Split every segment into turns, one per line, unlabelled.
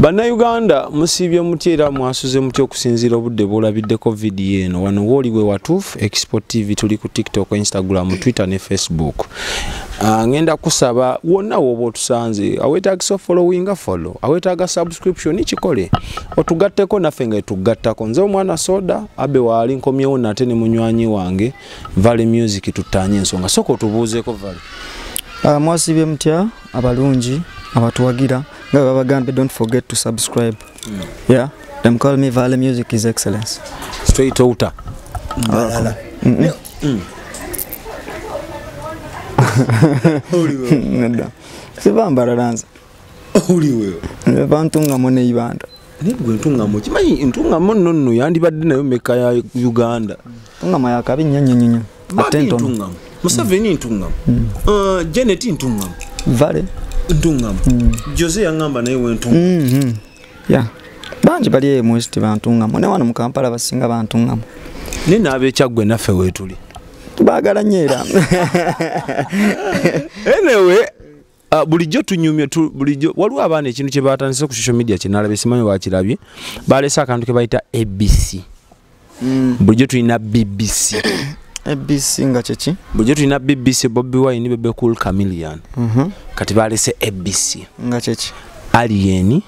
bannayuganda musiibye mutya era mwasuze mutya okusinziira obudde bwolabiddeko vidiyo eno? Wano wooliwe watuufu export tv tuli ku tiktok instagram twitter ne facebook. Uh, ngenda kusaba wonna woba otusanze aweetagisa followinga follow. Aweetaaga subscription kikole. Otugatteko naffe nga etugattako nze omwana soda abe waali nkomyewo nate ne munywanyi wange vale music tuttaanye ensonga. Soka otubuuzeeko vale
Uh, mwasibye mutya? Abalungi abatuwagira nga bwe babagambye don't forget to subscribe. Mm. yeah? Them call me vale music is excellence.
Straight outer.
Balala. Mm -mm. nedda. Sibambalala nze
oliweyo
bantungamu neibanda
nibwe ntungamo kimanyi ntungamo nno nno yandibadde nayo meka ya uganda.
Tungamo yakabi nnyo nnyo nnyo ate
ntungamo museveni ntungamo Uh, janet ntungamo
vale
ntungamo jose yaŋŋamba naye wentungamo
Mhm. ya bangi bali eyo mwezi tebantungamu ne wano mu kampala basinga bantungamu
naye n'abekyaggwe naffe weetuli
tubagala nnyo era.
Anyway Uh, bulijjo tunyumye tu, bulijjo waliwo abaana ekintu kye batandise ku social media kyenalabye simanyi bakirabye balese akantu ke bayita abc bulijjo tulina bbc
abc nga kyeki
bulijjo tulina bbc bobi wine bebe cool camilian
Mhm.
kati balese abc
nga kyeki
alien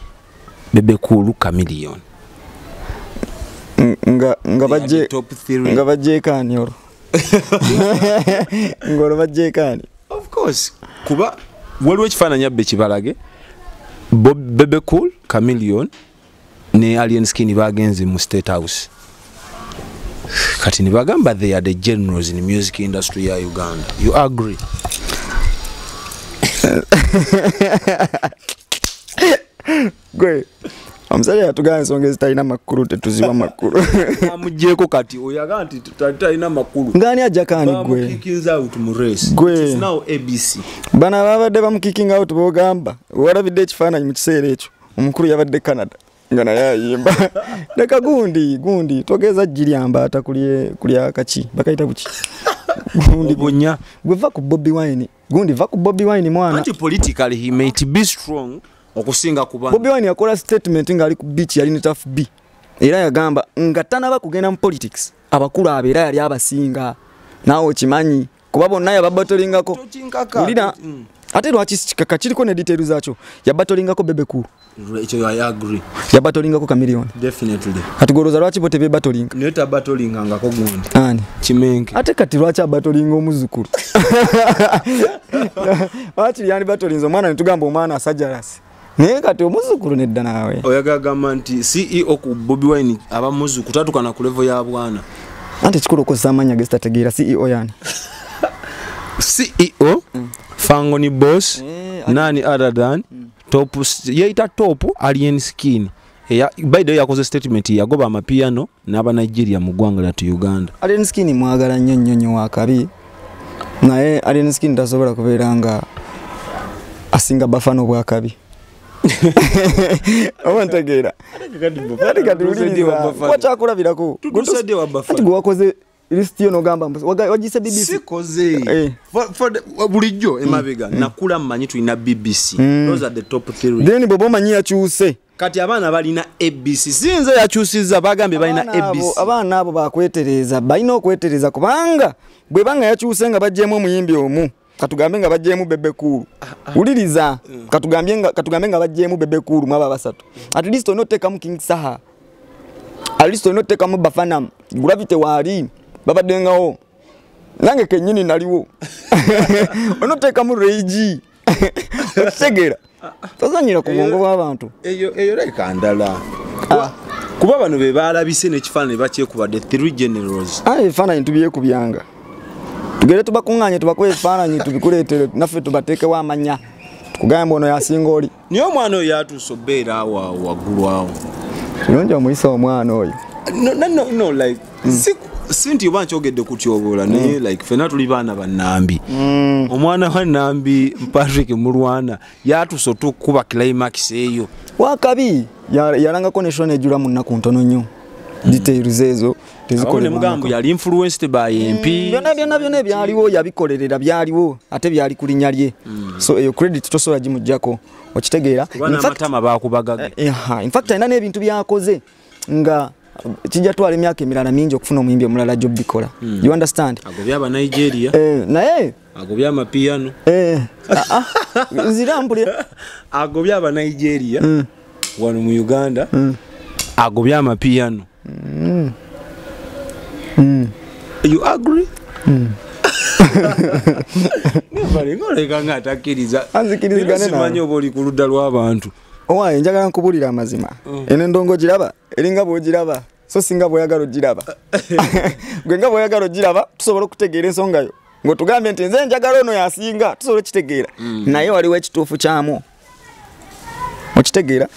bebe cool camilion
Ng- nga nga bajje nga bajjeekaani olwo ngaolwo bajjeekaani
of course. Kuba waliwo ekifaananyi abbe kibalage. Bob- bebe cool camilion ne alien skin bagenze mu state house kati nibagamba they are the generals in music industry ya uganda? You agree?
Gwe omusajja yatugamba ensonga ezitalina makulu tetuziwa makulu.
Amugyeko kati oyaga nti talina makulu.
Ngaani ajjakaani gwe? Bano ababadde bamukikinga out bogamba walabidde ekifaananyi mu kiseera ekyo omukulu yabadde canada nga naye ayimba. Leka gundi gundi togeza giryambaata kulya kaki bakayita buki? Gundi
obunya.
gwe va ku bobi wine. Gundi va ku bobi wine mwana.
Anti politically he might be strong okusinga ku bana
bobi wine yakola statement ng'ali ku beach yali ne taf b. Era yagamba nga tanaba kugenda mu politics abakulu abo era yali abasinga naawe okimanyi kuba bonna yababatolingako
Tokinkaka. Mm.
ate lwaki si kikaka kiriko ne detail zakyo yabatolingako bebekulu
ekyo i agree.
Yabatolingako kamiliyoni
definitely.
Katigoloza lwaki bo tebebatolinga
naye tabatolingangako gundi?
Ani?
Kimenke
ate kati lwaki abatolinga omuzukulu? Wakiri yandi batolinza omwana netugamba omwana asajalasi naye kati omuzukulu nedda naawe.
Oyagagamba nti ceo ku bobi wine abamuzu kutatukana ku levo ya bwana.
Anti kikulu okozesa amanya gezitategeera ceo yani
ceo fangoni boss
Eh,
nani other than top yeyita top alien skin. Eya- by the way yakoze statement yagoba amapiano n'abanigeria mu ggwanga lyatu uganda.
Alenskin mwagala nnyo nnyo nnyo wakabi naye alenskin tasobola kubeera nga asinga bafana obwakabi oba ntegeera. Ate kati wuliriza wakyakulabirako gwe wakoze lisiti yo nogamba wagise bbc
sikoze
Eh.
Bulijjo emabega nakula mmanyi tulina bbc those are the top three.
Then bweba omanyi yakyuse.
Kati abaana balina abc sinze yakyusizza bagambye balina abc
abaana abo bakwetereza balina okwetereza kubanga bweba nga yakyuse nga bajjemu omuyimbi omu katugambe nga bajjemu bebekulu wuliriza katugambye nga- katugambe nga bajjemu bebekulu mwaba basatu at least olina oteekamu king saha. At least olina oteekamu bafanam gravity waali babaddengawo nange kenyini naliwo. Olina oteekamu reigi okitegeera tozanyira ku bwongo bw'abantu
eyo eyo leka ndala. Kuba- kuba bano be balabise n'ekifaananyi bakyekuba the three generals.
Aye ebifaananyi tubyekubyanga tugere tubakuŋŋanye tubakuba ebifaananyi tubikuleetere naffe tubateekewo amanya tukugambe ono yasinga oli.
Naye omwana oyo yatuusa obeera awo waggulu awo.
Kirungi omuyisa omwana oyo.
No, no, no, no, like, si, si nti oba nkyogedde kutyoboola naye like fena tuli baana bannambi omwana wa nambi patrick mulwana yatuusa otukuba climax eyo.
Wakabi ya- yalangako neshona ejula mu nnaku ntono nnyo. Details ezo
abamu ne
tezikolebwa
mugambo yali influenced by mp
byonna byonna byonna ebyaliwo yabikolerera byaliwo ate byali ku linnya lye. So eyo credit tosobola gimugjako okitegeera.
Kuba
In fact,
n'amatama bakubagage
Aha, in fact alina n'ebintu byakoze nga kijja twala emyaka emirala mingi okufuna omuyimbi omulala gyobikola you understand?
Agobye abanigeria
Eh, naye?
Agobye amapiyano
eh, ah, ah, nzira mpulira.
Agobye abanigeria wano mu uganda. Agobye amapiyano you agree? Ng'oleka nga atakkiriza
Anzikirizigane
Era simanyi oba oli ku ludda lw'abantu
owaye njagala nkubulira amazima. Eno endongo giraba eringa bwogiraba so singa bwoyagala ogiraba. Gwe nga bwoyagala ogiraba tusobola okutegeera ensonga yo. Ngaotugambye nti nze njagala ono yasinga tusobola okitegeera naye waliwo ekituufu kyamu. Okitegeera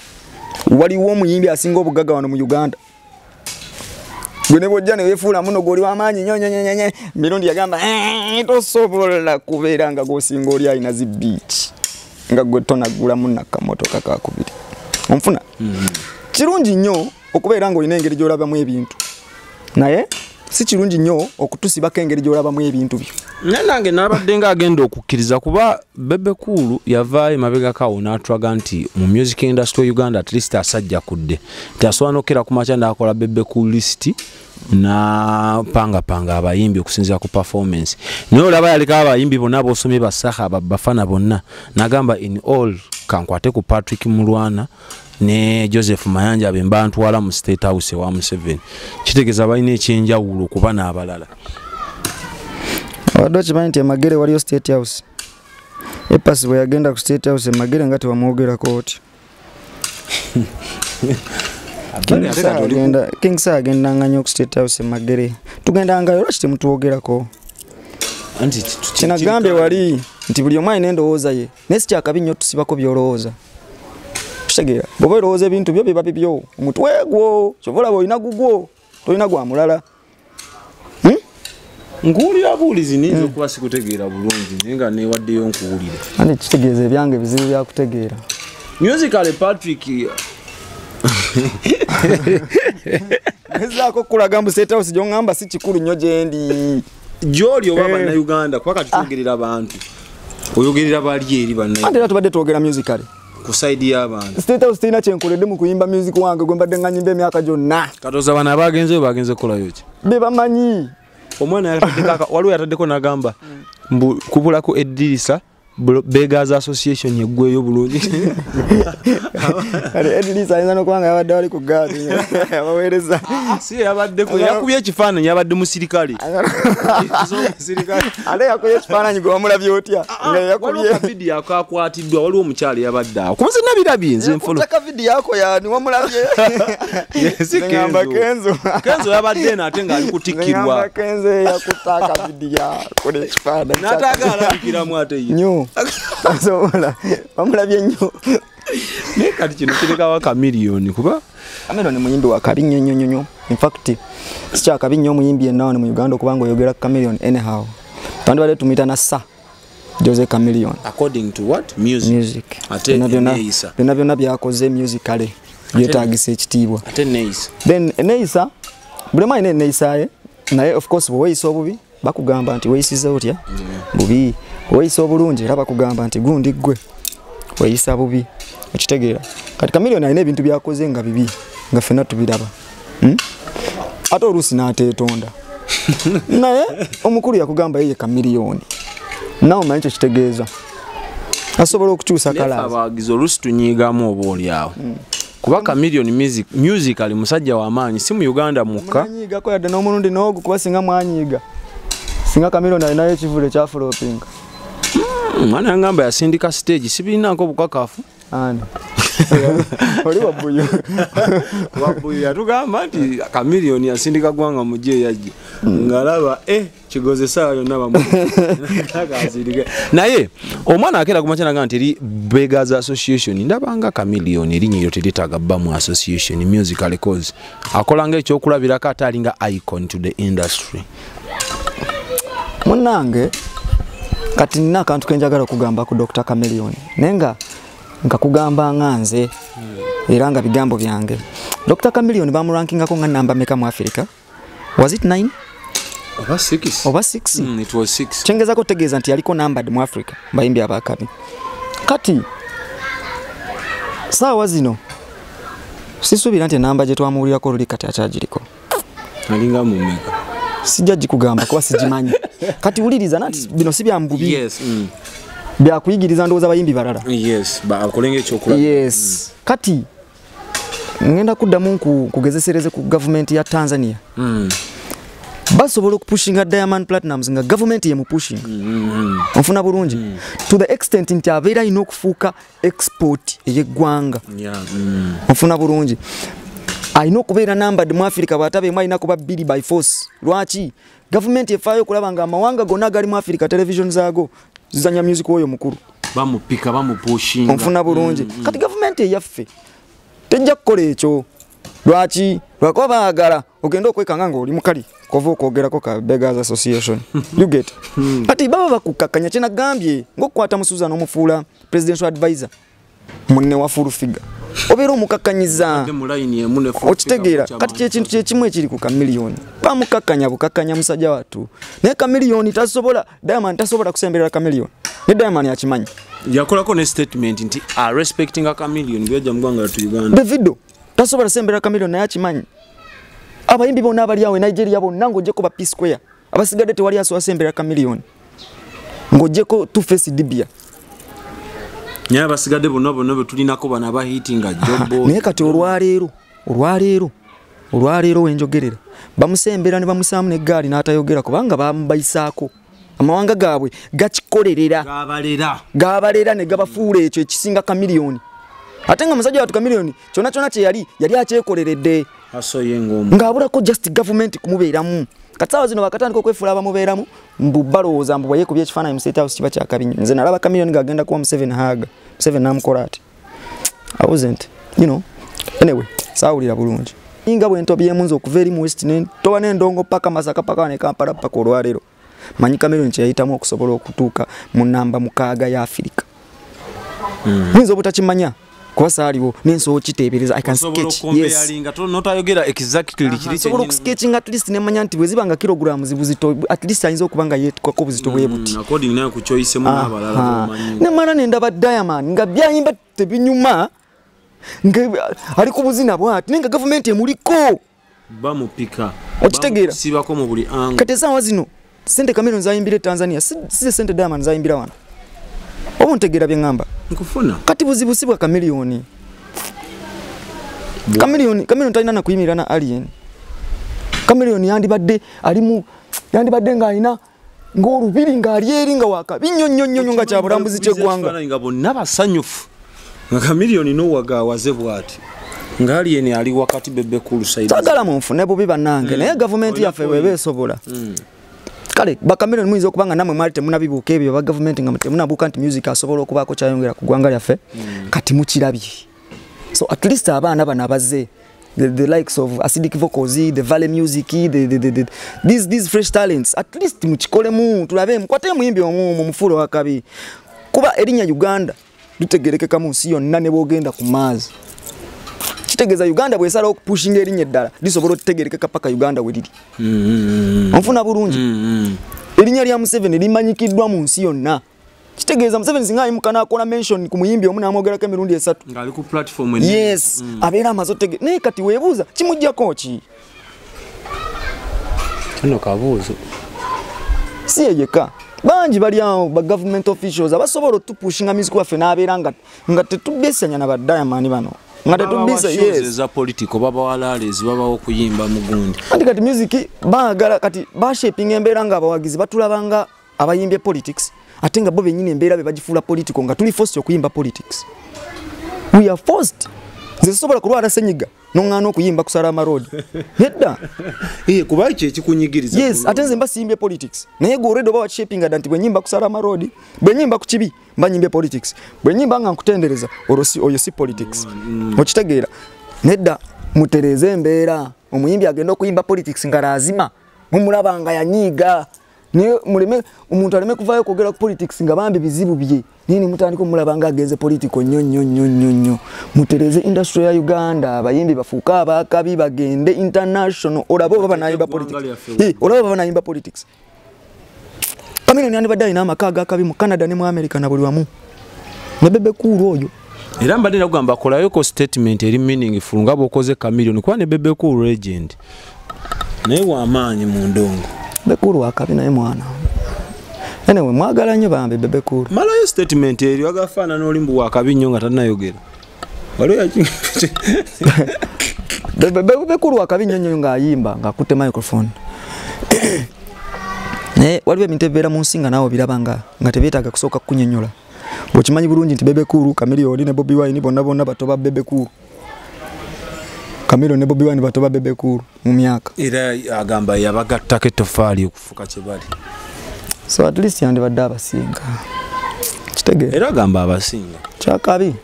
waliwo omuyimbi asinga obugagga wano mu uganda. Gwe ne bwojja newefuula muno gwoli wamaanyi nyonyonyonye mirundi yagamba "Eh, tosobola kubeera nga gwosinga oli alina zibiiki nga gwe tonagulamu nakamotoka kakubiri. Onfuna? Kirungi nnyo okubeera ngaolina engeri gyolabamu ebintu. Naye si kirungi nnyo okutusibako engeri gyolabamu ebintu byo.
Naye nange nabadde nga agenda okukkiriza kuba bebe kuulu yavaayo mabegakawo n'atulaga nti mu music industry uganda at least asajja kudde. Nti asobola nokera ku makya n'akola bebe cool list napangapanga abayimbi okusinzira ku performance. Naye olaba yaliko abayimbi bonna bosomye basaha bafana bonna. Nagamba in all kankwate ku patrick mulwana ne joseph mayanja be mbantwala mu state house ewa museveni. Kitegeeza balina ekyenjawulo kuba n'abalala.
Abadde okimanyi nti emagere waliyo state house? Epasi bwe yagenda ku state house emagere nga tewamwogerako oti King Sir agenda- king sa agendanga nnyo ku state house emagere tugendangayo lwaki temutwogerako
anti tu- tu-
kinagambye wali nti buli omu alina endowooza ye. Naye si kyakabi nnyo tusibako byolowooza. Kitegeera bw'oba olowooza ebintu byo biba bibyo. Omutwe gwo kyova olaba olina gugwo tolina gwa mulala.
Nkuwulira buulizi niyinza okuba sikutegeera bulungi naye nga newaddeyo nkuwulire.
Andi kitegeeza ebyange bizibu byakutegeera
musicale patrick
ezaako okulaga mbu state house gyoŋŋamba si kikulu nnyo gyendi
gyoli oba
Eh.
bannayuganda kuba kati twogerera bantu. Oyogerera bali eri
anti
banna
era tubadde twogera musicale
ku saidi y'abantu.
State house terina kyenkoledde mu kuyimba music wange gwe mbadde nga nyimba emyaka gyonna.
Katooza bano abagenzeyo bagenze kukolayo ki?
Be bamanyi.
Omwana waliwo yataddeko nagamba mbu kubulako eddirisa beggars association yeggweyo bulungi.
Edris ayinza nokuba nga yabadde wali ku gaadi abaweereza.
Si yabaddeko yakubye ekifaananyi yabadde musirikale.
Ate yakuba ekifaananyi gwe wamulabye otya? Nga
waliwo
yakubye
kavidiyo akakwatiddwa waliwo omukyala yabadde awo kuba zenabirabye nze nfolo
Yakutta vidiyo yako yani wamulabye. Ngamba
kenzo.
Kenzo.
Yabadde eno ate ng'ali kutikkirwa
kenzo yakutta akavidiyo akole ekifaananyi
n'ataaga alabikiramu ate ye
nnyo asobola wamulabye nnyo
naye kati kino kirekawo kamiliyoni kuba
Cameron muyimbi wa kabi nnyo nnyo nnyo infact sikyakabi nnyo omuyimbi yenna wano mu uganda okubanga oyogera Cameron anyhow. Twandibadde tumuyita na sa jose Chameleon
according to what? Music.
Music.
Ate
Byonna byonna- byonna byakoze musicale byetagisa ekitiibwa.
Ate neisa.
Then eneeyisa buli omu alina eneeyisa ye naye of course bweweeyisa obubi bakugamba nti weeyisiza otya? Bubi weeyisa obulungi era bakugamba nti gundi ggwe weeyisa bubi okitegeera. Kati kamiliyoni alina ebintu byakoze nga bibi nga ffenna tubiraba. Hmm? ate oluusi n'ateetonda. Naye omukulu yakugamba yeye kamiliyoni nawe omanyi kyo kitegeeza? Asobola okukyusa
nefe
kalaazi.
abawagizi oluusi tunyiigamu oba oliawo kuba kamiliyoni music musical musajja w'amaanyi si mu uganda mukka.
Munanyiigako yadde n'omulundi n'ogu kuba singa mwanyiiga. Singa kamiliyoni alinayo ekivule ekyafulopinga
mwana yangamba yasindika stage sibirinako bukakafu.
Ani? Oli wabuyo
wabuyo yatugamba nti kamiliyoni yasindika gwanga mujje eyajje ngaalaba e kigoze esawa yonna bamuakasindike naye omwana akeera kumakya naga nti eri beggars association ndabanga kamiliyoni erinnya eryo teritaaga bba mu association musical cause. Akola nga ekyokulabirako ate alinga icon to the industry.
Munnange kati nina akantu kenjagala okugamba ku dr kamiliyoni naye nga nkakugamba nga nze era nga bigambo byange. Dr camilion bamurankingako nga namba meka mu africa? Was it 9
oba 6
oba 6
Mm, it was 6
kyengezako otegeeza nti yaliko nambad mu africa bayimbi abakabi. Kati saawa zino sisuubira nti enamba gye twamuwulirako luli kati akyagiriko
alinga mumeka
sijja gikugamba kuba sigimanyi kati wuliriza nati bino si byambubi
yes mm.
byakuyigiriza ndowooza bayimbi balala.
Yes
yes. Kati ngenda kuddamu nku- kugezesereze ku gavumenti ya tanzania.
Mm.
basobola okupushinga diamond platinums nga gavumenti yemupushinga
Mm.
onfuna bulungi? To the extent nti abeera alina okufuuka export ey'eggwanga.
Yeah. Mm.
onfuna bulungi alina okubeera nambad mu africa bwatabeemu alina kuba biri by force. Lwaki? Gavumenti efaayo okulaba nga amawanga gonna agali mu africa television zaago zizanya music oyo mukulu.
Bamupika bamupushinga
onfuna bulungi. Kati gavumenti eyaffe tejja kukola ekyo. Lwaki? Lwakuba baagala ogenda okwekanga ngaoli mukali kova okwogerako ka beggars association. You get kati baba bakukakkanya kyenagambye ngaokukwata musuza n'omufuula presidential advisor munne wa full figure obeera omukakkanyiza. Okitegeera kati kyekintu kyekimu ekiri ku kamiliyoni. Bamukakkanya bukakkanya musajja wattu. Naye kamiliyoni tasobola diamond tasobola kusemberera kamiliyoni. Ne diamond akimanyi
yakolako ne statement nti a respecting a chameleon byajja mu ggwanga lyatu uganda.
Davido tasobola sembera kamiliyoni naye akimanyi abayimbi bonna abali awo e nigeria bonna ng'ogyeko ba p square abasigadde tewali asobola sembera kamiliyoni. Ng'ogyeko two face dibia
naye abasigadde bonna bonna bwe tulinako bano abahiti nga jobo
naye kati olwaleero olwaleero olwaleero wenjogerera. Bamusembera ne bamusaamu neggaali n'atayogera kubanga bamubayisaako amawanga gaabwe gakikolerera
gabalera
ne gabafuula ekyo ekisinga kamiliyoni ate nga musajja watu kamiliyoni kyonna kyonna kye yali akyekoleredde. Ng'abulako just gavumenti kumubeeramu katsawa zino bakatandika okwefuula abamubeeramu mbu balowooza mbu bweyekubya ekifaananyi mu state house kiba kyakabi nnyo nze nalaba kamiliyoni ng'agenda kuwa museveni haga museveni namukola ati i wasn't you know. Anyway saawulira bulungi. Nga bwe ntobyemunza okuva eri mu west toba n'endongo paka masaka paka wane kampala paka olwaleero. Manyi kamiliyoni kyeyayitamu okusobola okutuuka mu namba mukaaga ya afirika yinza obutakimanya kuba saaliwo nensobola okiteebereza i can
osobola
sketch yes.
okombeyalinga notayogera exactly kiri
nsobola okusketchinga at least nemanya nti bwezibanga nga kilogram zibuzito at least ayinza okuba nga yetukako obuzito bwe buti.
according naye ku kyoyisemu n'abalala
Aha.
bomanyi
nemala nendaba diamond nga byayimba tebinyuma nga ali ku buzina bwati naye nga gavumenti emuliko.
Bamupika
Okitegeera?
sibako mu buli anga
kati esaawa zino sente kamilioni zayimbira e tanzania si sente diamond zayimbira wano oba ontegeera byeŋŋamba
nkufuna.
Kati buzibu si bwa kamiliyoni kamiliyoni kamiliyoni talina nakuyimirira na alien. Kamiliyoni yandibadde alimu yandibadde ng'alina ng'olubiri ng'ali eri nga wakabi nnyo nnyo nnyo nnyo nga kyabulambuzi kyeggwanga
nga bonna basanyufu. Nga kamiliyoni nowagawaze bwati. Ngaaliyeni ali wakati bebekulu saidi
twagala munfune bubi bannange. Naye gavumenti yaffe bweba esobola kale bakamiliyoni muyinza okuba nga nammwe mwali temunabibuuka ebyo ba gavumenti nga temunabuuka nti music asobola okubaako kyayongera ku ggwanga lyaffe kati mukirabye. So at least abaana bano abazze the, the likes of acidic vocals the valley music the, the, the, the, these, these fresh talents at least mukikolemu tulabe mukwate muyimbi omumu mufuule wakabi kuba erinnya uganda litegerekeka mu nsi yonna ne bwogenda ku maazi kitegeeza uganda bwesalawo okupushinga erinnya eddala lisobola otutegerekeka paka uganda we liri. Onfuna bulungi. Erinnya lya museveni limanyikiddwa mu nsi yonna. Kitegeeza museveni singa ayimuka nakola mention ku muyimbi omu namwogerako emirundi esatu. Yes abeera amaze otege naye kati weebuuza kimugjako ki?
Kino kabuuzo.
Si ye yekka. Bangi bali awo ba government officials abasobola otupushinga music waffe n'abeera nga, tetubisanya na badayamani bano nga tetubisa yes.
eza politico babawalaalezi babawo okuyimba mugundi
anti kati music baagala kati bashapinga embeera nga abawagizi batulabanga abayimbye politics ate nga bo benyini embeera be bagifuula politico nga tuli forced okuyimba politics. We are forced nze sisobola kulwala senyiga noŋŋaana okuyimba kusala amaroodi nedda
kuba ekyo ekikunyigiriza?
Yes ate nze mba siyimbye politics. Naye gwe olredi oba wakishapinga dda nti bwenyimba kusala amaroodi bwenyimba ku kibi mba nyimbye politics bwenyimba nga nkutendereza oyo si politics. Okitegeera. Nedda mutereeze embeera. Omuyimbi agenda okuyimba politics nga lazima mumulaba nga yanyiiga naye muleme omuntu aleme kuvaayo kwogera ku politics nga bambi bizibu bye. Naye nimutandika omulaba nga agenze politiko nnyo nnyo nnyo nnyo nnyo mutereze industry ya uganda abayimbi bafuuke abakabi bagende international olabe oba banayimba politics. Eh, olabe oba banayimba politics. Kamiliyoni yandibadde alina amaka agakabi mu canada ne mu america na buli wamu. Ne bebe kuulu oyo.
Era mbadde nakugamba kolayoko statement eri meaningful nga bwokoze kamilioni kuba ne bebekul legend. Naye wamaanyi mu ndongo
bekuulu wakabi naye mwana. Anyway mwagala nnyo bambi bebe kuulu
malayo statement eri wagafaanana oli mbu wakabi nnyo nga tanayogera waliwo
bekulu wakabi nnyo nnyo ng'ayimba ng'akutte microphone. Naye waliwo ebintu ebibeera mu nsi nga naawe obiraba nga nga tebyetaaga kusooka kukunyonyola bwekimanyi bulungi nti bebekulu kamiliyoni ne bobi wine bonna bonna bato ba bebekulu kamiliyoni ne bobi wine bato ba bebekulu mu myaka.
Era agamba yabagattako ettofaali okufuuka kye bali.
So at least yandibadde abasinga. Kitegeera
era agamba abasinga.
Kyakabi.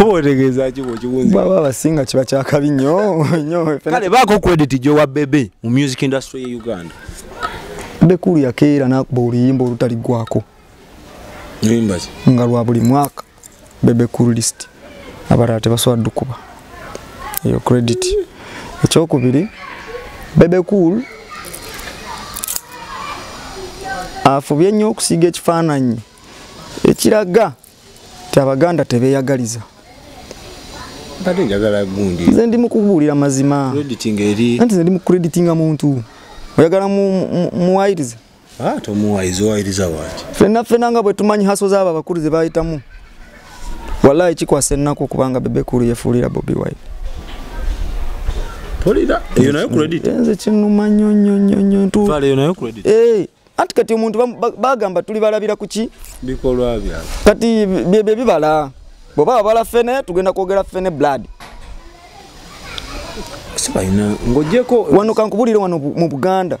Oba otegeeza ki bwekiwunzi
bwaba abasinga kiba kyakabi nnyo nnyo.
Kale baako credit gyowa bebe mu music industry ye uganda?
Bebekulu yakeera n'akuba oluyimba olutaliggwako
nyimba ki?
Nga lwa buli mwaka. Bebe cool list abalala tebasobola ddukuba eyo credit. Ekyokubiri bebe cool afubye nnyo okusiiga ekifaananyi ekiraga ti abaganda tebeeyagaliza.
Mbadde njagala gundi.
Nze ndi mu kubuulira mazima. Anti nze ndi mu creditinga muntu. Oyagala mu- mu- muwayirize
ate omuwayizi owayiriza waki
ffenna ffenna nga bwe tumanyi haso zaabo abakulu ze bayitamu wallahi kikwasa ennaku okubanga bebe cool yefuulira bobi wine.
Tolira eyo nayo credit
nze kinuma nnyo nnyo nnyo nnyo ntu.
Vale eyo nayo credit
Eh, anti kati omuntu bagamba tuli balabira ku ki?
Bikolwa byabwe
kati byebyo bibala. Bweba babala fene tugenda kwogera fene blood.
Sibalina ng'ogyeko
wano kankubulire wano bu- mu buganda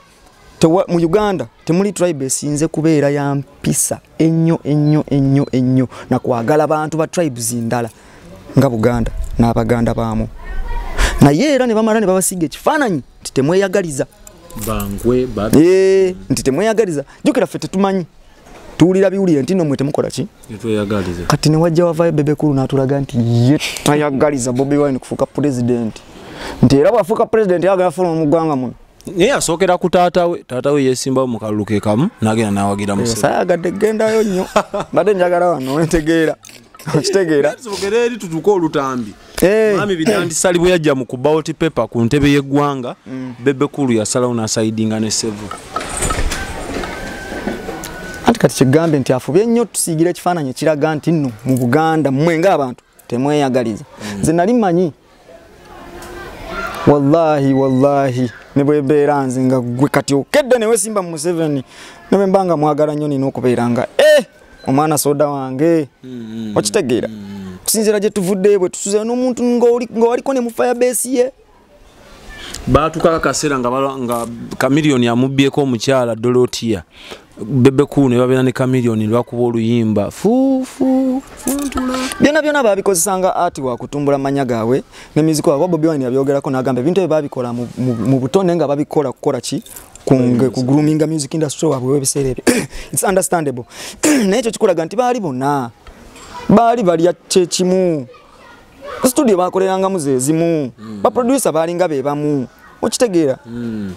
mu uganda temuli tribe esinze kubeera ya mpisa. Ennyo ennyo ennyo ennyo. Nakwagala bantu ba tribes ndala nga buganda n'abaganda baamu. Naye era ne bamala ne babasiga ekifaananyi nti temweyagaliza.
Bangwe
nti temweyagaliza. Jukira ffe tetumanyi. Tuwulira biwulire nti nno mwe temukola ki? Kati newajja wavayo bebekulu natulaga nti ye tayagaliza bobi wine kufuuka pulezidenti nti era bwafuuka pulezidenti yagala fuluma mu ggwanga muno
naye yasookera ku taata we taata we yesimbawo mu kalulu ke kamu n'agenda n'awagira mu
sayagadde gendayo nnyo. Badde njagala wano ntegeera okitegeera.
Sokera eri tutuuke olutambi.
Eh.
mwami bidandisali bwe yajja mu kubawoti pepa ku ntebe y'eggwanga bebekulu yasalawo n'asayidinga ne sevu.
Anti kati kigambe nti afubye nnyo tusiigira ekifaananyi ekiraga nti nno mu buganda mmwe ng'abantu temweyagaliza. Nze nali mmanyi. Wallahi wallahi ne bwebeera nze nga gwe kati okedde ne wesimba mu museveni ne bwe mba nga mwagala nnyo nina okubeera nga e omwana soda wange okitegeera. Kusinziira gye tuvuddeyo bwe tusuze n'omuntu ng'owaliko ne mu firebeesi ye.
Baatukako akaseera nga, kamiliyoni amubbyeko omukyala dolotia bebekulu ne babeera ne kamiliyoni lwakuba oluyimba. Fuufu
byonna byonna babikozesanga ati wakutumbula manya gaabwe ne miziko wabwe bobi wine yabyogerako nagamba ebintu ebyo babikola mu, mu, mu butonde nga babikola kukola ki? Kunge ku groominga music. industry wabwe webiseera ebyo. Its understandable. Naye ekyo kikulaga nti baali bonna baali balya kyekimu. Studio bakolerangamu zezimu baproducer baalinga be bamu. Okitegeera.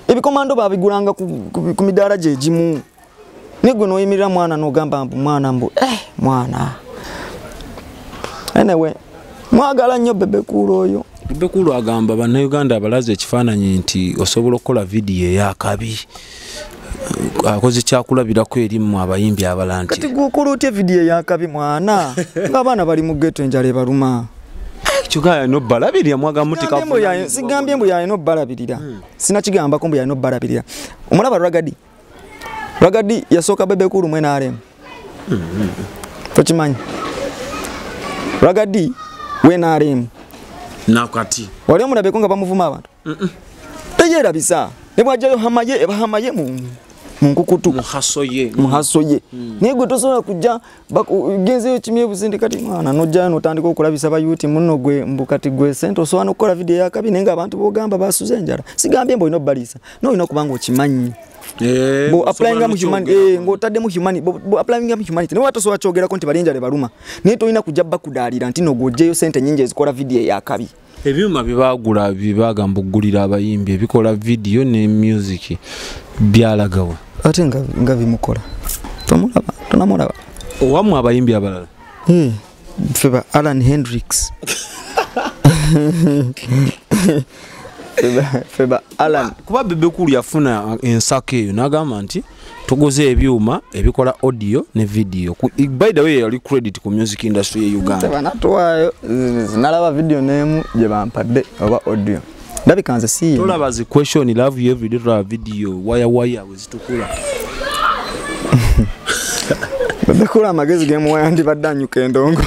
Ebikomando babigulanga ku, ku, ku midaala gyegimu naye gwe noyimirira mwana nogamba mbu mwana mbu eh, mwana anyway mwagala nnyo bebekuulu oyo.
Bebekulu agamba bannayuganda abalaze ekifaananyi nti osobola okukola vidiyo eyakabi akoze kyakulabirako erimu abayimbi
kati
nti
gwokola otya vidiyo eyakabi mwana ng'abaana bali mu geto enjala ebaluma.
Kigaya nobalabirira mwagamba muti
Sigambye mbu yalina obbalabirira. Sinakigambako mbu yalina obbalabirira. Omulaba ragadi ragadi yasooka bebekulu mu nrm tokimanyi ragadi wenrm
nakati.
Wali omulabeko nga bamuvuma abantu? Teyeerabisa ne bwajjayo hamaye eba hamaye mu munkukutu
muhaso ye
ye naye gwe tosobola kujja genzeyo kimye busente kati mwana nojjayo notandika okulabisa bayuti muno gwe mbu kati gwe sente osobola nokukola vidiyo yakabi naye nga abantu bogamba basuze enjala sigambye mbu olina obbalisa. Naye olina okubanga
Eh,
Bo applyinga mu humanity eh ng'otadde mu humanity bo- applyinga mu humanity. Naye watosobola kyogerako nti balinjala baluma. Naye tolina kujja bakudaalira nti no gw'oggyeyo sente nyingi ezikola vidiyo eyakabi
ebyuma byebagula byebagamba oggulira abayimbi ebikola vidiyo ne music byalagawa
ate nga, nga bimukola. Tomulaba tonamulaba.
Owamu abayimbi abalala?
Eh, ffe ba alan hendrix Ffe ba- ffe ba alan
kuba bebekulu yafuna ensako eyo n'agamba nti tuguze ebyuma ebikola audio ne video. By the way yali credit ku music industry ye uganda.
Tebanatuwaayo nalaba vidiyo n'emu gye bampadde oba audio. Ndabika nze siyimu
tolaba zi question love you everyday tolaba video waya waya wezitukula
bekulu amagezi gemuwaya ndibadde anyuka endongo.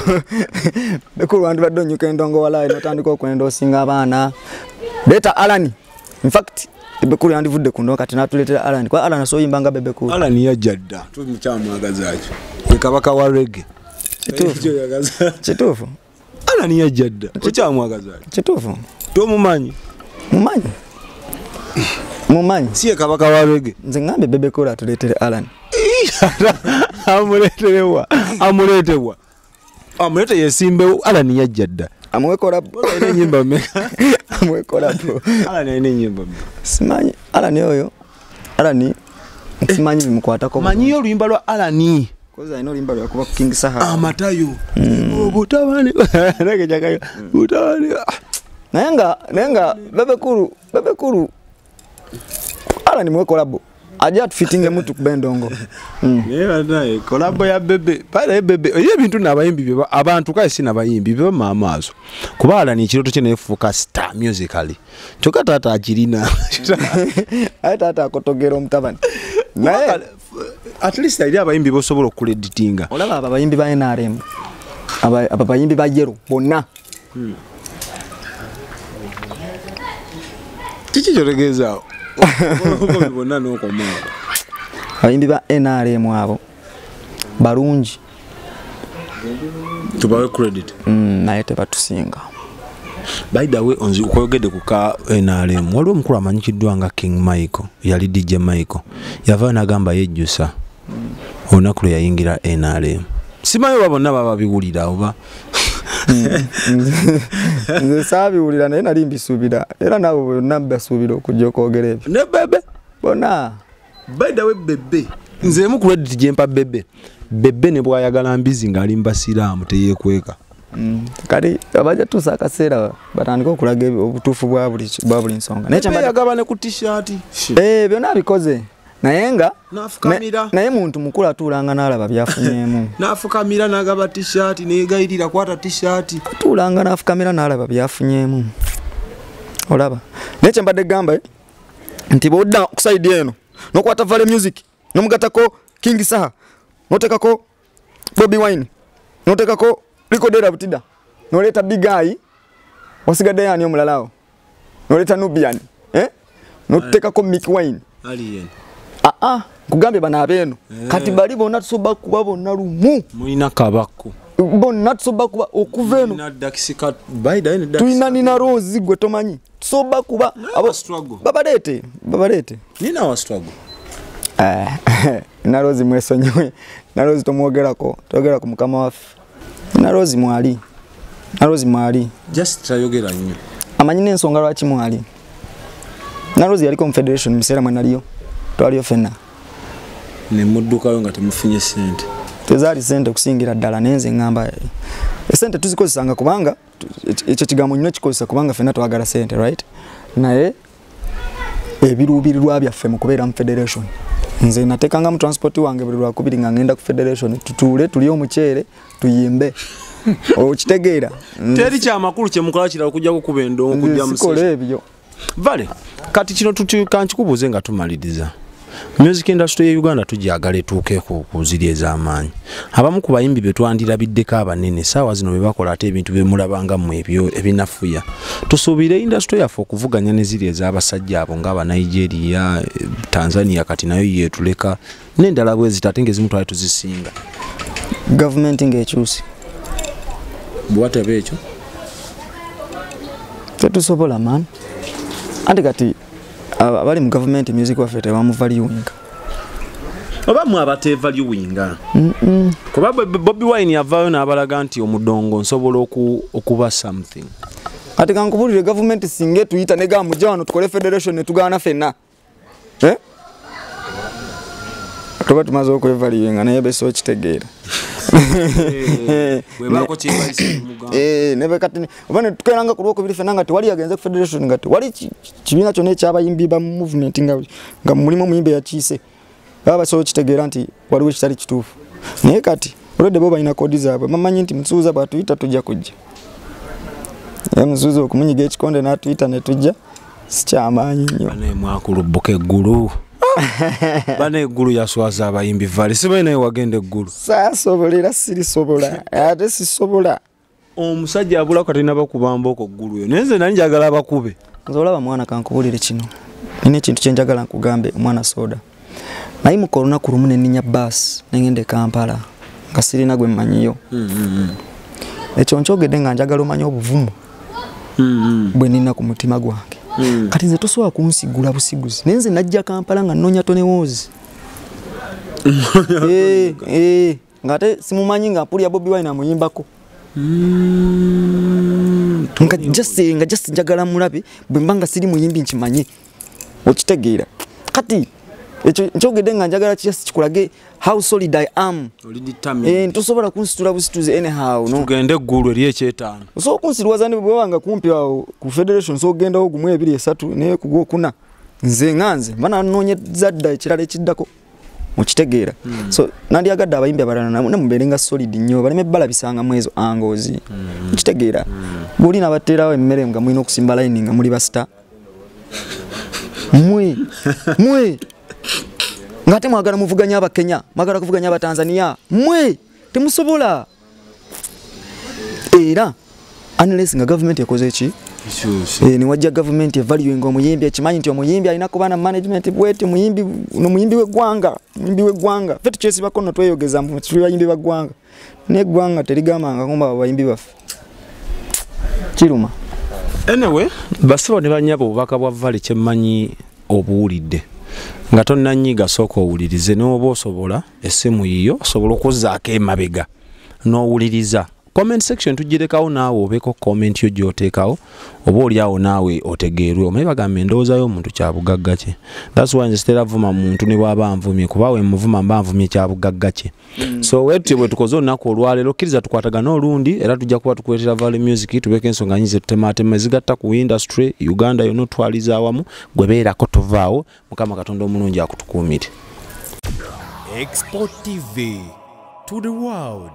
Bekulu wandibadde onyuka endongo walayi notandika okwenda osinga abaana leeta alani infact ebekulu yandivudde ku ndongo kati natuleetera alani kuba alani asoyimba nga bebekulu
alan yajja dda. Tumukyamwagaza kyo ye kabaka wa rege
kituufu.
Alan yajja dda. Okyamwagaza kyo
kituufu.
Tomumanyi?
Mumanyi. Mumanyi.
Si ye kabaka wa rege
nze ngambe bebekulu atuleetere alani
amuleeterewa amuleetebwa amuleete yesimbewo alan yajja dda. Enyimba mmeka
amuwekola bo.
Alan alina enyimba mmeka
simanyi alani oyo alani simanyi bimukwatako
manyiyo oluyimba lwa alani amatayo. Butabani. Nakejakayo butabani.
Naye nga naye nga bebekulu bebekulu alani mwekolabo ajja atufitingemu tukuba endongo Mm.
naye banaye kolabo ya bebe pale bebe eyo ebintu nabayimbi bye ba- abantu kale si nabayimbi bebama amaaso. Kuba alani ekirooto kye nefuuka star musically. Kyokka taata akirina
aye taata akotogera omutabani. Naye
at least ali abayimbi bosobola okuleditinga
olaba abo abayimbi ba nrm aba abo abayimbi ba yero bonna.
Kiki kyotegeezaawo bonna nokomaawo
abayimbi ba nrm abo balungi.
Tubawe credit.
Mm, naye tebatusinga.
By the way onzi kwogedde ku ka nrm waliwo omukulu amanyikiddwa nga king michael yali dj michael. Yavaayo nagamba yejjusa olunaku lwe yayingira nrm simanyi oba bonna baba biwulira oba
nze saabiwulira naye nali mbisuubira. Era nabo bonna basuubira okujja okwogera ebyo.
Ne bebe? The way bebe. Nze emu credit gyempa bebe. Bebe ne bwayagala mbizi ng'ali mbasiraamu teyeekweka.
Mm, kati abajja tuusa akaseera batandike okulaga obutuufu bwa buli nsonga. Naye
yagaba ne ku tishaati
Eh, byonna abikoze naye nga naye muntu mukulu atuulanga n'alaba byafunyemu
n'afukamira n'agaba tishaati neegayirira kwata tishaati
atuulanga n'afukamira n'alaba byafunyemu olaba. Naye kyembadde gamba eh, nti bwodda okusaidi eno nokwata vale music nomugatako king saha notekako bobi wine notekako likodera butida noleeta bigayi wasigaddeyo ani omulalawo noleeta nubian eh? notekako mik wine
ali eno
aa nkugambye bano abeeno kati bali bonna tusoba kuba bonna lumu.
Mulina kabako
bonna tusoba kuba okuva eno
Mulina dakisika baida ene
tulina nina rozi gwe tomanyi. Tusoba kuba abo-
struggle.
babaleete babaleete.
Nina wa struggle.
Nina rozi mwesonyiwe. Nina rozi tomwogerako toyogera ku mukama waffe. Nina rozi mwali. Nina rozi mwali.
Just tayogera nnyo.
Amanyi n'ensonga lwaki mwali? Nina rozi yaliko mu federation mu biseera mwe naliyo twaliyo fenna
ne muddukayo nga temufunye sente
tezaali sente okusingira ddala naye nze ŋŋamba eh, esente tuzikozesanga kubanga ekyo- kigambo nyina kikozesa kubanga ffenna twagala sente right? Naye ebiruubirirwa byaffe mu kubeera mu federation. Nze nateekanga mu transport wange buli lwakubiri nga ngenda ku federation tutuule tulye omuceere tuyimbe. Okitegeera
teri kyamakulu kyemukola kirala okujja kukuba endongo kujja
sikola ebyo.
Vale kati kino tuti- kankikubuuze nga tumaliriza music industry ye uganda tujagala etuukeku ku ziri ez'amaanyi. Abamu ku bayimbi be twandirabiddeko abanene saawa zino bwe bakola ate ebintu bemulabangamu ebyo ebinafuya. Tusuubire industry yaffe okuvuganya ne ziri ez'abasajja abo ngaabanigeria tanzania kati nayo yeetuleka n'endala bwe ziti ate ngaezimu twali tuzisinga.
Gavumenti ng'ekyusi.
Bwataba ekyo?
Tetusobola man. Anti kati abali mu gavumenti music waffe tebamuvalyuwinga
oba mwe abatevalyuwinga kuba Bobi- wine yavaayo n'abalaga nti omudongo nsobola oku- okuba something.
Ati kankubulire gavumenti singa etuyita negaba mujja wano tukole federation netugaana fenna Eh? Tuba tumaze okwevalyuwinga naye bese okitegeera. Eh, ne- oba netukeranga ku lwokubiri fenna nga tewali yagenze ku federation nga tewali ki- kibiina kyonna ekyabayimbi ba movement nga, mulimu omuyimbi yakiise. Baba basobola okitegeera nti waliwo ekitali kituufu. Naye kati olwedde bo balina kodi zaabwe bamanyi nti musuuza bwatuyita tujja kujja. Ye musuuza okumunyiga ekikonde n'atuyita ne tujja sikyamaanyi nnyo.
Bane mwakulubbuka eggulu bane eggulu yaswaza abayimbi vale. Sibayi naye wagenda eggulu?
Saasobola era sirisobola. Ate sisobola.
Omusajja abula katina bakubambako eggulu eyo naye nze nali njagala abakube.
Nze olaba mwana kankubulire kino. Nina ekintu kyenjagala nkugambe omwana soda nayimuka olunaku lumu neninya baasi nengenda e kampala nga sirina gwe mmanyiyo. Ekyo nkyogedde nga njagala omanye obuvumu bwe nina ku mutima gwange kati nze tosobola kunsigula busiguzi. Naye nze najja kampala nga nnoonya tonewoozi Eh, eh, ng'ate simumanyi nga mpulya bobi wine amuyimbako. Nga just nga just njagala mulabe bwe mba nga siri muyimbi nkimanye. Okitegeera. Kati ekyo nkyogedde nga njagala just kikulage how solid i am? Eh, ntosobola kunsitula busituzi anyhow no?
Tugende eggulu eri ekyetaano.
Osobola kunsirwaza ne bwe wanga kumpi awo ku federation so ogendawo gumu ebiri esatu naye ku gwokuna. Nze nga nze mba nanoonyeza dda ekirala ekiddako okitegeera so nandyagadde abayimbi abalala namwe nemubeere nga solid nnyo baleme balabisanga mu ezo angozi okitegeera bwoli nabateerawo emmere nga mulina okusimba layini nga muli basita mwe mwe ngaate mwagala muvuganya abakenya mwagala kuvuganya abatanzania mwe temusobola. Era unless nga gavumenti ekoze eki Eh, niwajja gavumenti evaluing omuyimbi ekimanyi nti omuyimbi alina kuba na management bweti muyimbi no muyimbi w'eggwanga muyimbi w'eggwanga. Ffe tukyesibako no tweyogeza bayimbi baggwanga n'eggwanga terigambanga kumba bayimbi baffe. Kiruma.
Anyway basibo ne banyaba obubaka bwa vale kyemmanyi obuwulidde nga tonnanyiga sooka owulirize n'oba osobola essimu yiyo osobola okuzzaako emabega n'owuliriza comment section tugirekawo naawe obeeko comment yo gy'oteekawo oba oliawo naawe otegeerwe. Omaye bagambe endowooza y'omuntu kyabugagga kye thats why nze sitera vuma muntu ne bw'aba anvumye kuba we muvuma mba nvumye kyabugagga kye so wetutye bwe tukoze olunaku olwaleero kkiriza tukwatagane olundi era tujja kuba tukuleetera vale music tubeeko ensonga nyingi zetutematema ezigatta ku industry uganda yonna otwaliza awamu gwe beerako tovaawo mukama katonda omulungi akutukuumire.
Export TV to the world.